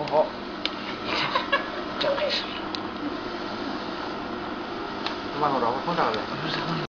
pokok Cuma ngerokok pun tak.